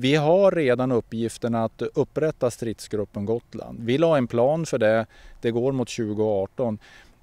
Vi har redan uppgiften att upprätta stridsgruppen Gotland. Vi la en plan för det, det går mot 2018.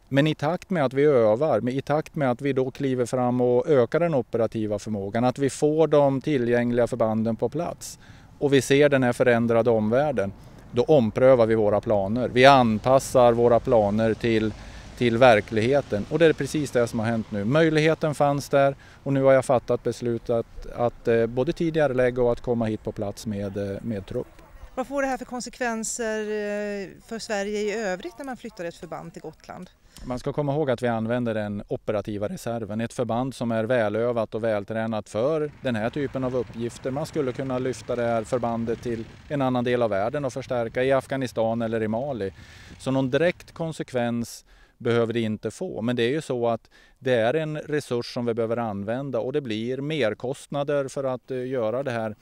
Men i takt med att vi övar, i takt med att vi då kliver fram och ökar den operativa förmågan, att vi får de tillgängliga förbanden på plats och vi ser den här förändrade omvärlden, då omprövar vi våra planer. Vi anpassar våra planer till, till verkligheten och det är precis det som har hänt nu. Möjligheten fanns där och nu har jag fattat beslut att, att eh, både tidigare lägga och att komma hit på plats med, eh, med trupp. Vad får det här för konsekvenser eh, för Sverige i övrigt när man flyttar ett förband till Gotland? Man ska komma ihåg att vi använder den operativa reserven, ett förband som är välövat och vältränat för den här typen av uppgifter. Man skulle kunna lyfta det här förbandet till en annan del av världen och förstärka i Afghanistan eller i Mali. Så någon direkt konsekvens behöver det inte få. Men det är ju så att det är en resurs som vi behöver använda och det blir merkostnader för att eh, göra det här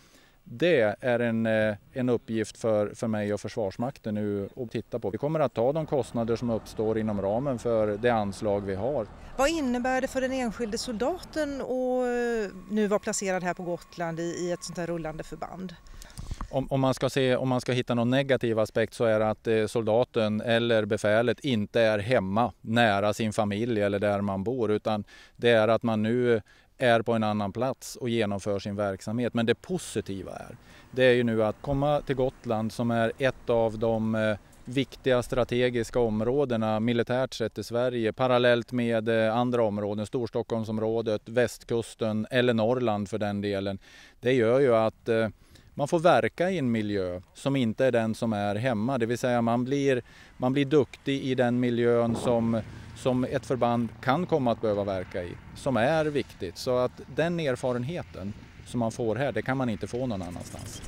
det är en, eh, en uppgift för, för mig och Försvarsmakten nu att titta på. Vi kommer att ta de kostnader som uppstår inom ramen för det anslag vi har. Vad innebär det för den enskilde soldaten att eh, nu vara placerad här på Gotland i, i ett sånt här rullande förband? Om, om, man ska se, om man ska hitta någon negativ aspekt så är det att eh, soldaten eller befälet inte är hemma nära sin familj eller där man bor utan det är att man nu är på en annan plats och genomför sin verksamhet. Men det positiva är, det är ju nu att komma till Gotland som är ett av de eh, viktiga strategiska områdena militärt sett i Sverige parallellt med eh, andra områden, Storstockholmsområdet, västkusten eller Norrland för den delen. Det gör ju att eh, man får verka i en miljö som inte är den som är hemma, det vill säga man blir, man blir duktig i den miljön som som ett förband kan komma att behöva verka i, som är viktigt. Så att den erfarenheten som man får här, det kan man inte få någon annanstans.